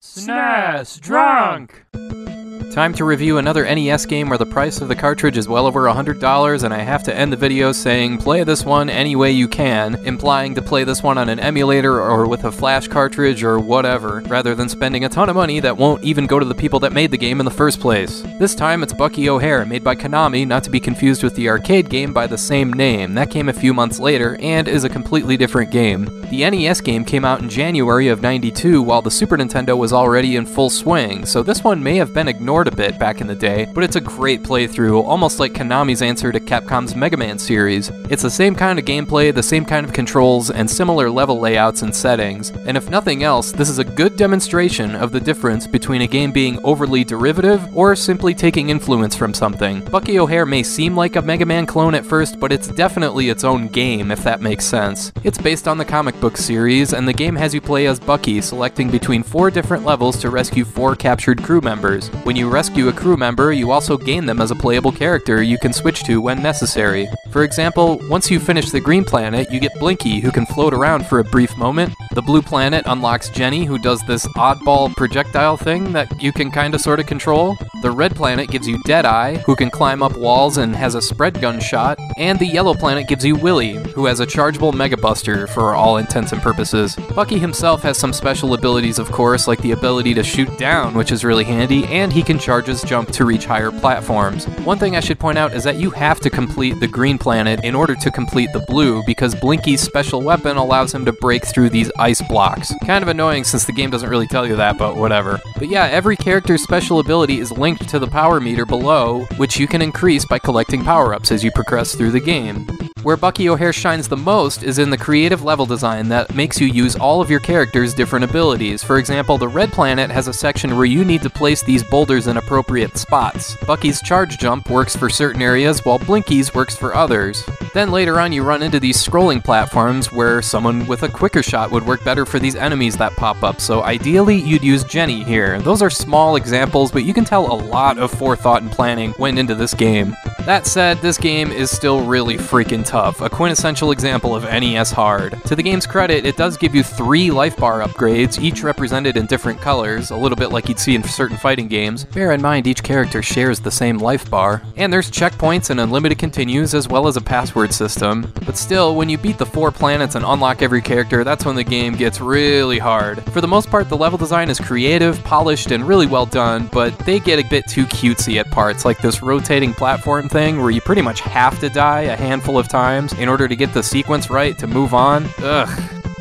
SNES Drunk! Time to review another NES game where the price of the cartridge is well over $100, and I have to end the video saying play this one any way you can, implying to play this one on an emulator or with a flash cartridge or whatever, rather than spending a ton of money that won't even go to the people that made the game in the first place. This time it's Bucky O'Hare, made by Konami, not to be confused with the arcade game by the same name. That came a few months later and is a completely different game. The NES game came out in January of 92 while the Super Nintendo was already in full swing, so this one may have been ignored a bit back in the day, but it's a great playthrough, almost like Konami's answer to Capcom's Mega Man series. It's the same kind of gameplay, the same kind of controls, and similar level layouts and settings, and if nothing else, this is a good demonstration of the difference between a game being overly derivative or simply taking influence from something. Bucky O'Hare may seem like a Mega Man clone at first, but it's definitely its own game, if that makes sense. It's based on the comic book series, and the game has you play as Bucky, selecting between four different levels to rescue four captured crew members. When you rescue a crew member, you also gain them as a playable character you can switch to when necessary. For example, once you finish the green planet, you get Blinky, who can float around for a brief moment. The blue planet unlocks Jenny, who does this oddball projectile thing that you can kinda sorta control. The red planet gives you Deadeye, who can climb up walls and has a spread gun shot. And the yellow planet gives you Willy, who has a chargeable Mega Buster for all intents and purposes. Bucky himself has some special abilities, of course, like the ability to shoot down, which is really handy, and he can charge his jump to reach higher platforms. One thing I should point out is that you have to complete the green planet in order to complete the blue, because Blinky's special weapon allows him to break through these blocks. Kind of annoying since the game doesn't really tell you that, but whatever. But yeah, every character's special ability is linked to the power meter below, which you can increase by collecting power ups as you progress through the game. Where Bucky O'Hare shines the most is in the creative level design that makes you use all of your characters' different abilities. For example, the red planet has a section where you need to place these boulders in appropriate spots. Bucky's charge jump works for certain areas, while Blinky's works for others. Then later on, you run into these scrolling platforms where someone with a quicker shot would work better for these enemies that pop up, so ideally, you'd use Jenny here. Those are small examples, but you can tell a lot of forethought and planning went into this game. That said, this game is still really freaking tough, a quintessential example of NES hard. To the game's credit, it does give you three life bar upgrades, each represented in different colors, a little bit like you'd see in certain fighting games. Bear in mind, each character shares the same life bar. And there's checkpoints and unlimited continues, as well as a password system. But still, when you beat the four planets and unlock every character, that's when the game gets really hard. For the most part, the level design is creative, polished, and really well done, but they get a bit too cutesy at parts, like this rotating platform thing where you pretty much have to die a handful of times in order to get the sequence right to move on. Ugh.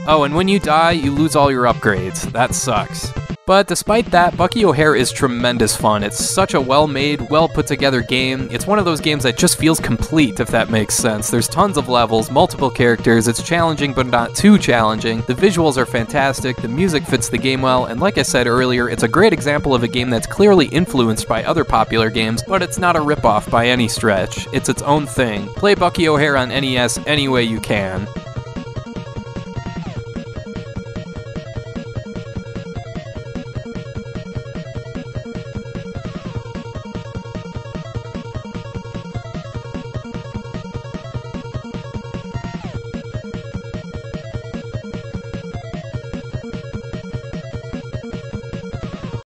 Oh, and when you die, you lose all your upgrades. That sucks. But despite that, Bucky O'Hare is tremendous fun. It's such a well made, well put together game. It's one of those games that just feels complete, if that makes sense. There's tons of levels, multiple characters, it's challenging but not too challenging. The visuals are fantastic, the music fits the game well, and like I said earlier, it's a great example of a game that's clearly influenced by other popular games, but it's not a ripoff by any stretch. It's its own thing. Play Bucky O'Hare on NES any way you can.